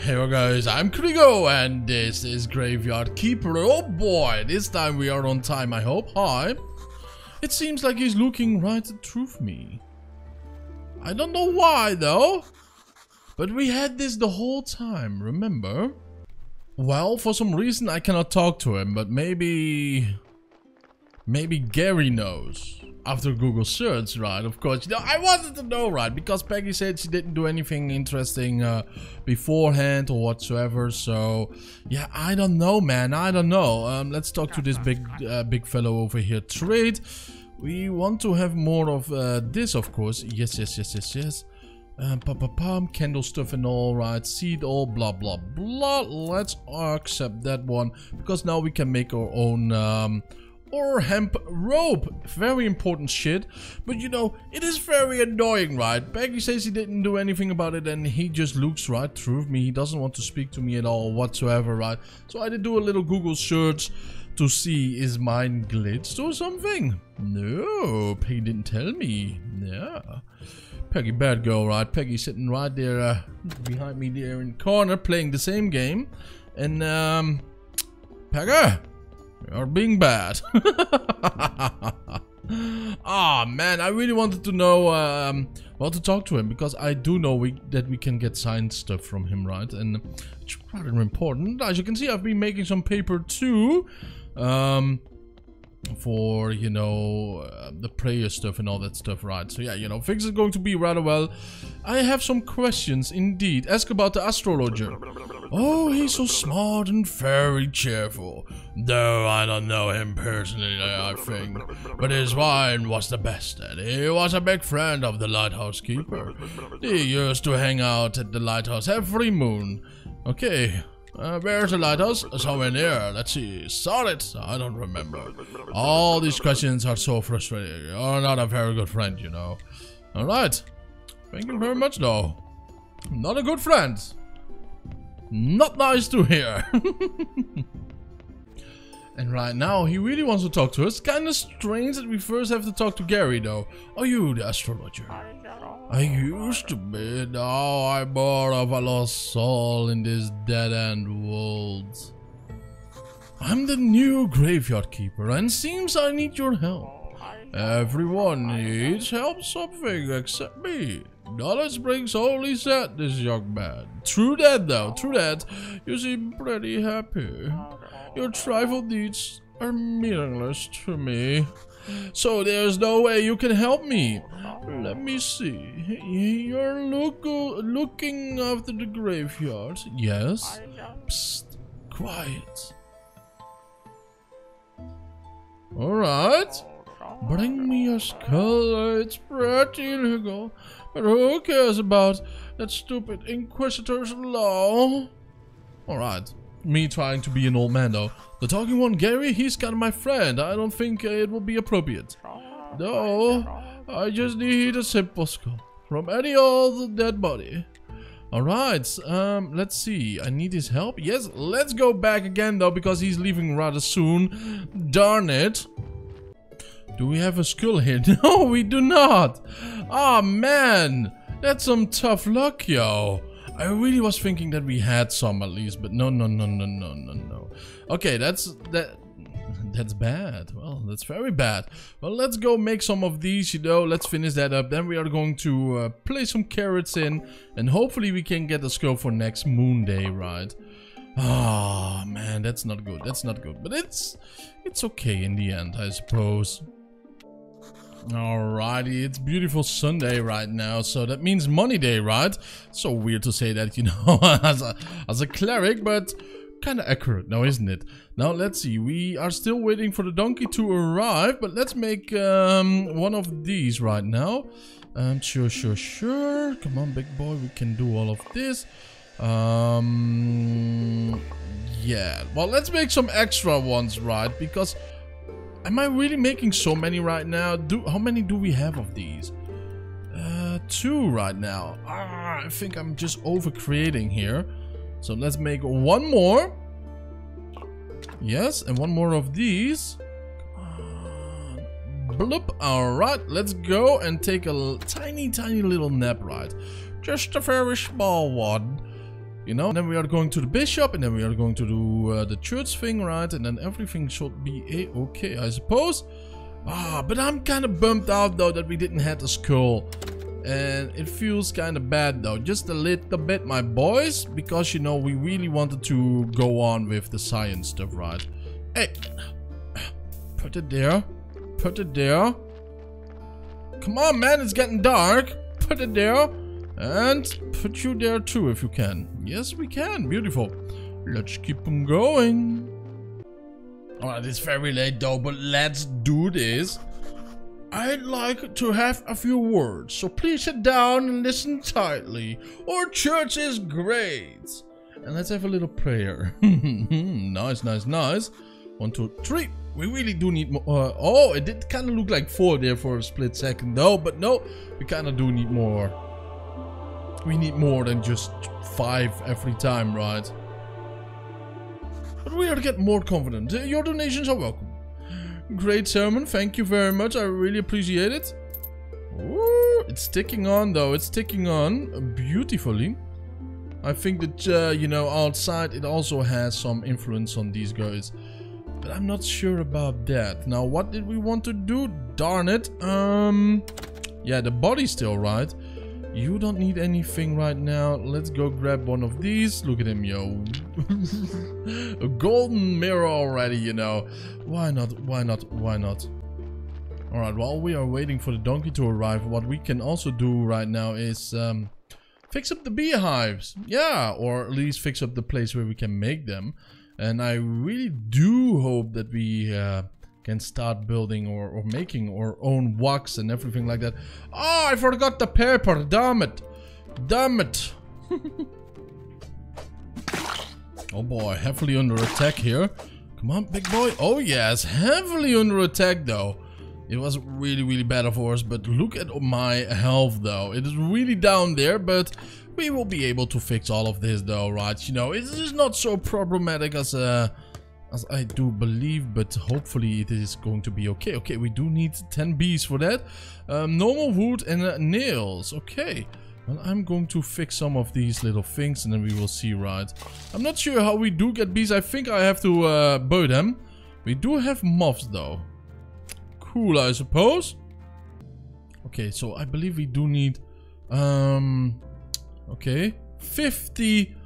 Hey guys, I'm Kurigo and this is Graveyard Keeper. Oh boy, this time we are on time I hope. Hi. It seems like he's looking right through me. I don't know why though. But we had this the whole time, remember? Well, for some reason I cannot talk to him, but maybe... Maybe Gary knows. After Google search, right, of course. You know, I wanted to know, right, because Peggy said she didn't do anything interesting uh, beforehand or whatsoever. So, yeah, I don't know, man. I don't know. Um, let's talk to this big, uh, big fellow over here. Trade. We want to have more of uh, this, of course. Yes, yes, yes, yes, yes. Um, pa pa pum, candle stuff and all, right? Seed all, blah blah blah. Let's accept that one because now we can make our own um, or hemp rope. Very important shit. But you know, it is very annoying, right? Peggy says he didn't do anything about it and he just looks right through me. He doesn't want to speak to me at all whatsoever, right? So I did do a little Google search to see is mine glitched or something. No, Peggy didn't tell me. Yeah. Peggy bad girl, right? Peggy sitting right there uh, behind me there in corner playing the same game. And, um, Peggy, you're being bad. Ah, oh, man, I really wanted to know, um, well, to talk to him because I do know we, that we can get signed stuff from him, right? And it's rather important. As you can see, I've been making some paper too. Um, for you know uh, the prayer stuff and all that stuff right? So yeah you know things are going to be rather well. I have some questions indeed. Ask about the astrologer. Oh he's so smart and very cheerful. Though i don't know him personally i think. But his wine was the best and he was a big friend of the lighthouse keeper. He used to hang out at the lighthouse every moon. Okay uh, where's the lighthouse? Somewhere near. Let's see. Solid. I don't remember. All these questions are so frustrating. You're not a very good friend, you know. Alright. Thank you very much, though. Not a good friend. Not nice to hear. and right now, he really wants to talk to us. Kinda strange that we first have to talk to Gary, though. Are you the astrologer? I used to be, now I'm more of a lost soul in this dead-end world. I'm the new graveyard keeper and seems I need your help. Everyone needs help something except me. Knowledge brings only sadness, young man. True that though, true that. You seem pretty happy. Your trifle needs are meaningless to me. So there's no way you can help me. Let me see. You're look looking after the graveyard. Yes. Psst. Quiet. Alright. Bring me a skull. It's pretty legal. But who cares about that stupid Inquisitor's law? Alright. Me trying to be an old man though. The talking one, Gary, he's kind of my friend. I don't think it will be appropriate. No, I just need a simple skull from any old dead body. Alright, um, let's see. I need his help. Yes, let's go back again though, because he's leaving rather soon. Darn it. Do we have a skull here? No, we do not. Oh man, that's some tough luck, yo. I really was thinking that we had some at least, but no, no, no, no, no, no, no. Okay, that's that. That's bad. Well, that's very bad. Well, let's go make some of these, you know. Let's finish that up. Then we are going to uh, place some carrots in. And hopefully we can get a skull for next moon day, right? Ah, oh, man, that's not good. That's not good. But it's it's okay in the end, I suppose. Alrighty, it's beautiful Sunday right now, so that means money day, right? So weird to say that, you know, as a, as a cleric, but kind of accurate now, isn't it? Now, let's see, we are still waiting for the donkey to arrive, but let's make um, one of these right now. Um, sure, sure, sure. Come on, big boy, we can do all of this. Um, yeah, well, let's make some extra ones, right? Because Am I really making so many right now? Do How many do we have of these? Uh, two right now. Ah, I think I'm just over creating here. So let's make one more. Yes, and one more of these. Bloop. Alright, let's go and take a tiny, tiny little nap, right? Just a very small one. You know, and then we are going to the bishop, and then we are going to do uh, the church thing, right? And then everything should be a-okay, I suppose. Ah, but I'm kind of bummed out, though, that we didn't have the skull. And it feels kind of bad, though. Just a little bit, my boys. Because, you know, we really wanted to go on with the science stuff, right? Hey, put it there. Put it there. Come on, man, it's getting dark. Put it there. And put you there too, if you can. Yes, we can. Beautiful. Let's keep on going. Alright, it's very late though, but let's do this. I'd like to have a few words, so please sit down and listen tightly. Our church is great. And let's have a little prayer. nice, nice, nice. One, two, three. We really do need more. Uh, oh, it did kind of look like four there for a split second though, but no, we kind of do need more. We need more than just five every time, right? But we are getting more confident. Your donations are welcome. Great sermon, thank you very much. I really appreciate it. Ooh, it's sticking on though, it's sticking on beautifully. I think that, uh, you know, outside it also has some influence on these guys. But I'm not sure about that. Now, what did we want to do? Darn it. Um, yeah, the body's still right. You don't need anything right now. Let's go grab one of these. Look at him, yo. a golden mirror already, you know. Why not? Why not? Why not? Alright, while we are waiting for the donkey to arrive, what we can also do right now is um, fix up the beehives. Yeah, or at least fix up the place where we can make them. And I really do hope that we uh, can start building or, or making our own wax and everything like that. Oh, I forgot the paper. Damn it. Damn it. oh boy, heavily under attack here. Come on, big boy. Oh yes, heavily under attack though. It was really, really bad of course, but look at my health though. It is really down there, but we will be able to fix all of this though, right? You know, it's just not so problematic as uh, as I do believe, but hopefully it is going to be okay. Okay, we do need 10 bees for that. Um, normal wood and uh, nails. Okay. Well, I'm going to fix some of these little things and then we will see, right? I'm not sure how we do get bees. I think I have to uh, them. We do have moths though. Cool, I suppose. Okay, so I believe we do need um Okay. 50...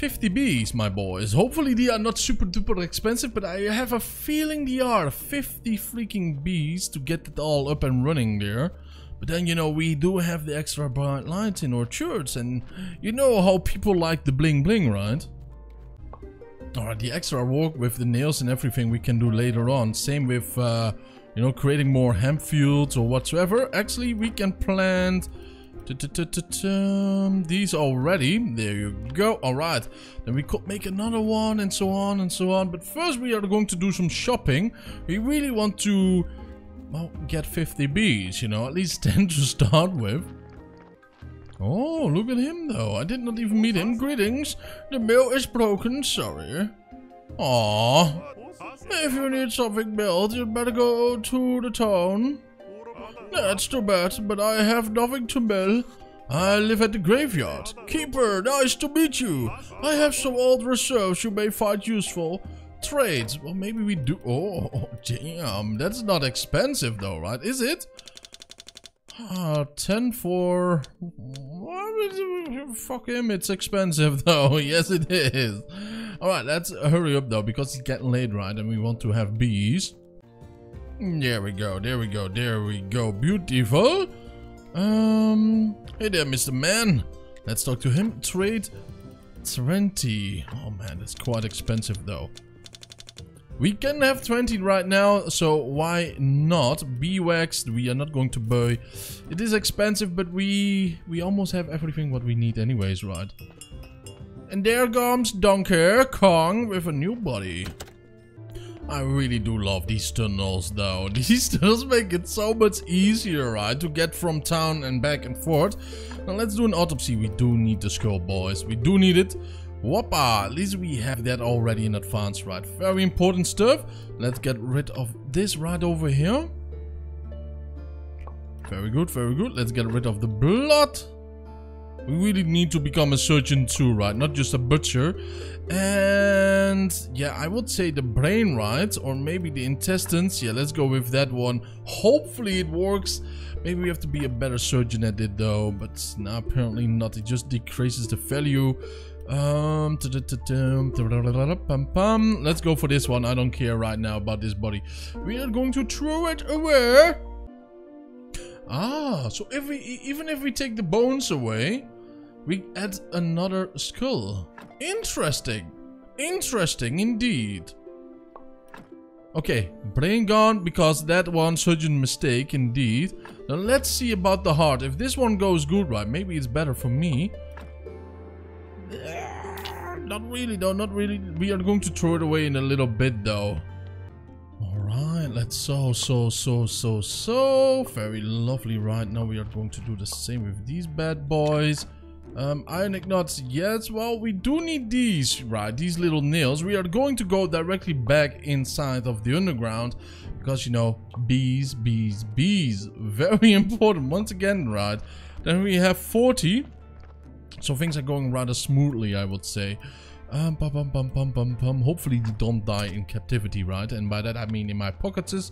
50 bees, my boys. Hopefully they are not super duper expensive, but I have a feeling they are. 50 freaking bees to get it all up and running there. But then, you know, we do have the extra bright lights in our church, and you know how people like the bling bling, right? Alright, the extra work with the nails and everything we can do later on. Same with, uh, you know, creating more hemp fields or whatsoever. Actually, we can plant these already. There you go. Alright. Then we could make another one and so on and so on. But first we are going to do some shopping. We really want to, well, get 50 bees, you know. At least 10 to start with. Oh, look at him though. I did not even meet him. Greetings. The mill is broken. Sorry. Aww. If you need something built, you'd better go to the town. That's too bad, but I have nothing to mill. I live at the graveyard. Keeper, nice to meet you. I have some old reserves you may find useful. Trades. Well, maybe we do. Oh, damn. That's not expensive though, right? Is it? Uh, 10 for... Fuck him, it's expensive though. yes, it is. Alright, let's hurry up though, because it's getting late, right? And we want to have bees. There we go, there we go, there we go. Beautiful. Um, hey there, Mr. Man. Let's talk to him. Trade 20. Oh man, that's quite expensive though. We can have 20 right now, so why not? Beeswax, we are not going to buy. It is expensive, but we we almost have everything what we need anyways, right? And there comes Donkey Kong with a new body. I really do love these tunnels though. These tunnels make it so much easier, right? To get from town and back and forth. Now let's do an autopsy. We do need the skull, boys. We do need it. Whoppa! At least we have that already in advance, right? Very important stuff. Let's get rid of this right over here. Very good, very good. Let's get rid of the blood. We really need to become a surgeon too, right? Not just a butcher. And yeah, I would say the brain, right? Or maybe the intestines. Yeah, let's go with that one. Hopefully it works. Maybe we have to be a better surgeon at it though. But no, apparently not. It just decreases the value. Um, let's go for this one. I don't care right now about this body. We are going to throw it away. Ah, so if we even if we take the bones away, we add another skull. Interesting. Interesting indeed. Okay, brain gone because that one surgeon mistake indeed. Now let's see about the heart. If this one goes good, right, maybe it's better for me. Not really though, not really. We are going to throw it away in a little bit though. Alright, let's so, so, so, so, so. Very lovely. Right now we are going to do the same with these bad boys. Um, ionic nuts, yes, well, we do need these, right, these little nails. We are going to go directly back inside of the underground because, you know, bees, bees, bees, very important once again, right. Then we have 40, so things are going rather smoothly, I would say. Um, bum, bum, bum, bum, bum, bum. Hopefully they don't die in captivity, right? And by that I mean in my pockets.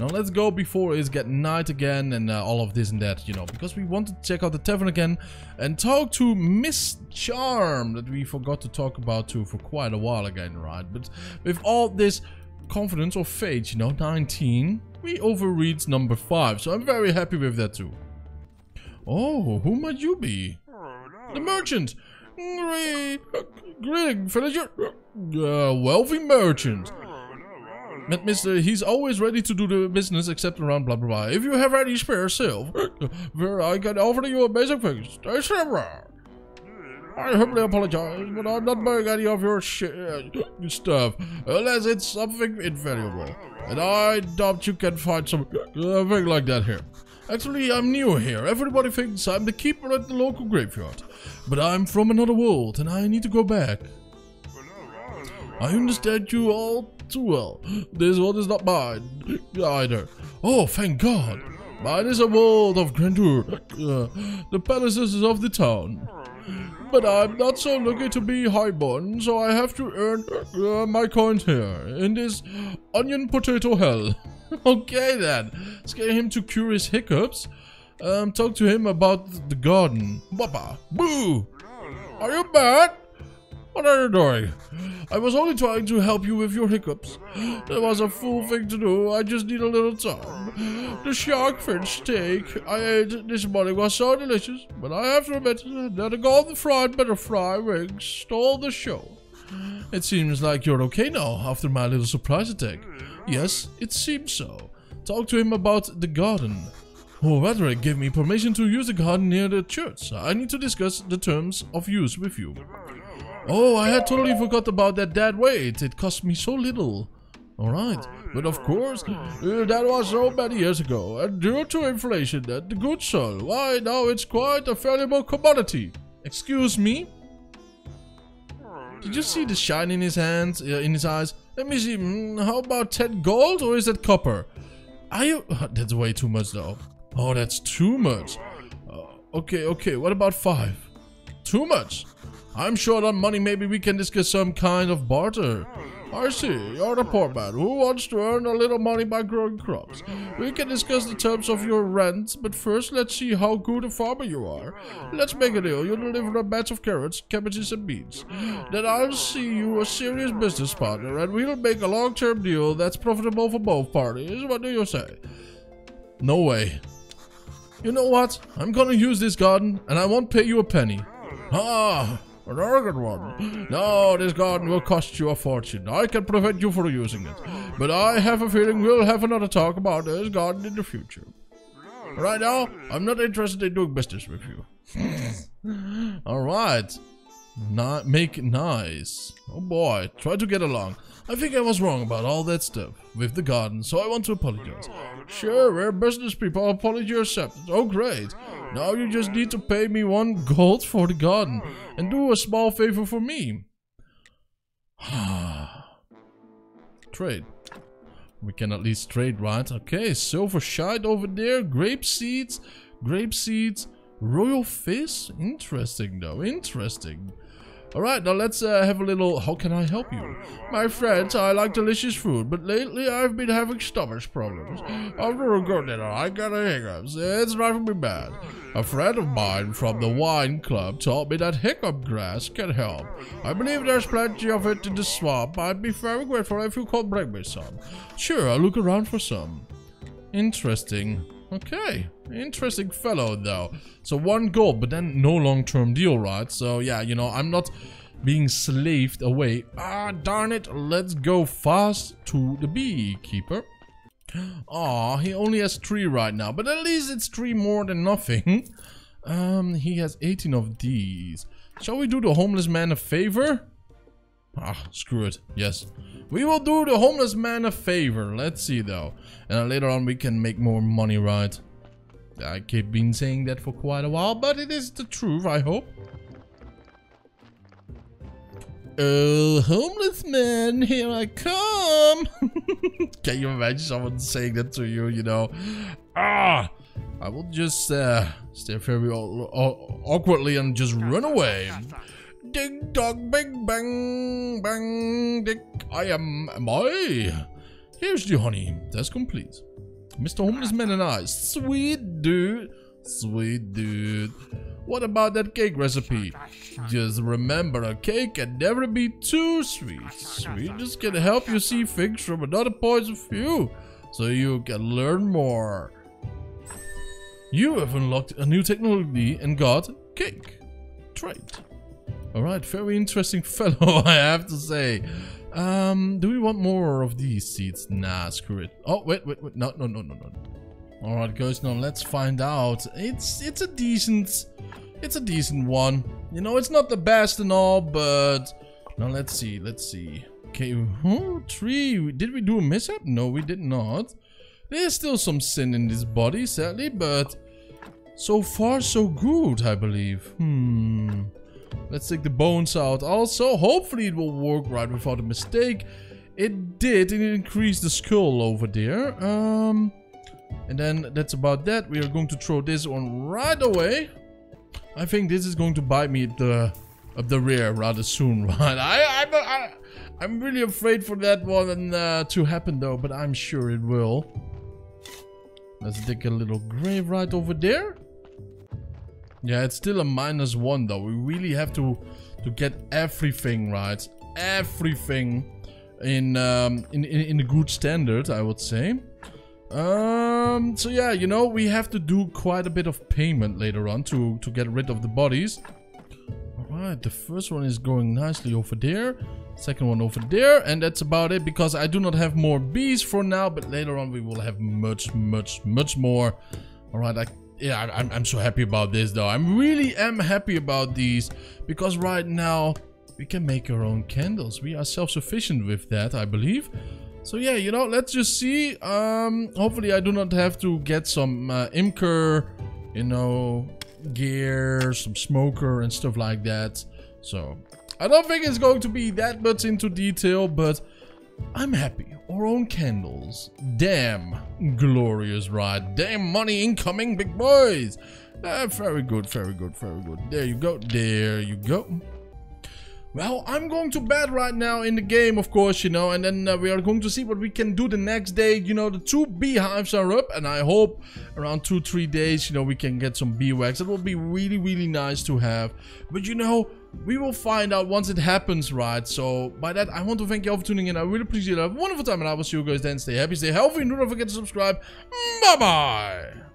Now let's go before it's get night again and uh, all of this and that, you know. Because we want to check out the tavern again and talk to Miss Charm that we forgot to talk about too for quite a while again, right? But with all this confidence or faith, you know, 19, we overread number 5. So I'm very happy with that too. Oh, who might you be? The merchant! Greeting, villager. Uh, wealthy merchant. Met Mister, he's always ready to do the business except around blah blah blah. If you have any spare silver, I can offer you a basic things. I humbly apologize, but I'm not buying any of your uh, stuff unless it's something invaluable. And I doubt you can find something like that here. Actually, I'm new here. Everybody thinks I'm the keeper at the local graveyard. But I'm from another world and I need to go back. I understand you all too well. This one is not mine either. Oh, thank God. Mine is a world of grandeur. Uh, the palaces of the town. But I'm not so lucky to be highborn, so I have to earn uh, my coins here, in this onion potato hell. okay then. Scare him to cure his hiccups. Um, talk to him about the garden. Papa. Boo! Are you bad? What are you doing? I was only trying to help you with your hiccups. That was a fool thing to do. I just need a little time. The shark fin steak I ate this morning was so delicious, but I have to admit that the golden fried butterfly wings stole the show. It seems like you're okay now after my little surprise attack. Yes, it seems so. Talk to him about the garden. Oh, Roderick gave me permission to use the garden near the church. I need to discuss the terms of use with you. Oh, I had totally forgot about that dead weight. It cost me so little. Alright, but of course, uh, that was so many years ago, and due to inflation and the good soil, why now it's quite a valuable commodity. Excuse me? Did you see the shine in his hands, uh, in his eyes? Let me see, mm, how about 10 gold or is that copper? Are you... that's way too much though. Oh, that's too much. Uh, okay, okay, what about 5? Too much. I'm short on money, maybe we can discuss some kind of barter. I see, you're the poor man who wants to earn a little money by growing crops. We can discuss the terms of your rent, but first let's see how good a farmer you are. Let's make a deal. You deliver a batch of carrots, cabbages and beans. Then I'll see you a serious business partner and we'll make a long-term deal that's profitable for both parties. What do you say? No way. You know what? I'm gonna use this garden and I won't pay you a penny. Ah, an arrogant one. No, this garden will cost you a fortune. I can prevent you from using it. But I have a feeling we'll have another talk about this garden in the future. Right now, I'm not interested in doing business with you. Alright. Not make nice. Oh boy, try to get along. I think I was wrong about all that stuff with the garden, so I want to apologize. Sure, we're business people, apology accepted. Oh great. Now you just need to pay me one gold for the garden and do a small favor for me. trade. We can at least trade, right? Okay, silver shite over there, grape seeds, grape seeds, Royal fish? Interesting though, interesting. Alright, now let's uh, have a little... How can I help you? My friends, I like delicious food, but lately I've been having stomach problems. After a good dinner, I get a hiccups. It's driving me mad. A friend of mine from the wine club told me that hiccup grass can help. I believe there's plenty of it in the swamp. I'd be very grateful if you could bring me some. Sure, I'll look around for some. Interesting. Okay, interesting fellow though. So one gold, but then no long-term deal, right? So yeah, you know, I'm not being slaved away. Ah, darn it, let's go fast to the beekeeper. Aw, he only has three right now, but at least it's three more than nothing. um, he has 18 of these. Shall we do the homeless man a favor? Ah, screw it. Yes. We will do the homeless man a favor. Let's see though. And later on we can make more money, right? I keep been saying that for quite a while, but it is the truth, I hope. Oh, homeless man, here I come. can you imagine someone saying that to you, you know? Ah, I will just uh, stare very awkwardly and just run away. Ding dong, bing bang, bang, dick. I am, am I? Here's the honey. That's complete. Mr. Homeless Man and I. Sweet dude. Sweet dude. What about that cake recipe? Just remember, a cake can never be too sweet. Sweetness can help you see things from another point of view, so you can learn more. You have unlocked a new technology and got cake. Trait. Alright, very interesting fellow, I have to say. Um, do we want more of these seeds? Nah, screw it. Oh, wait, wait, wait. No, no, no, no, no. Alright, guys, now let's find out. It's it's a decent... It's a decent one. You know, it's not the best and all, but... Now, let's see, let's see. Okay, oh, tree. Did we do a mishap? No, we did not. There's still some sin in this body, sadly, but... So far, so good, I believe. Hmm... Let's take the bones out also. Hopefully it will work right without a mistake. It did. and It increased the skull over there. Um, and then that's about that. We are going to throw this one right away. I think this is going to bite me the up the rear rather soon, right? I, I'm, I, I'm really afraid for that one uh, to happen though, but I'm sure it will. Let's dig a little grave right over there. Yeah, it's still a minus one though. We really have to to get everything right. Everything in um, in, in, in a good standard, I would say. Um, so yeah, you know, we have to do quite a bit of payment later on to, to get rid of the bodies. Alright, the first one is going nicely over there. Second one over there. And that's about it because I do not have more bees for now. But later on we will have much, much, much more. Alright, I yeah, I'm, I'm so happy about this though. I'm really am happy about these because right now we can make our own candles. We are self-sufficient with that, I believe. So yeah, you know, let's just see. Um, hopefully I do not have to get some uh, Imker, you know, gear, some smoker and stuff like that. So I don't think it's going to be that much into detail, but I'm happy. Our own candles. Damn. Glorious ride. Damn money incoming, big boys. Uh, very good, very good, very good. There you go. There you go. Well, I'm going to bed right now in the game, of course, you know, and then uh, we are going to see what we can do the next day. You know, the two beehives are up, and I hope around two, three days, you know, we can get some bee wax. It will be really, really nice to have. But, you know, we will find out once it happens, right? So, by that, I want to thank you all for tuning in. I really appreciate it. Have a wonderful time, and I will see you guys then. Stay happy, stay healthy, and do not forget to subscribe. Bye-bye!